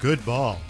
Good ball.